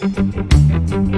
que te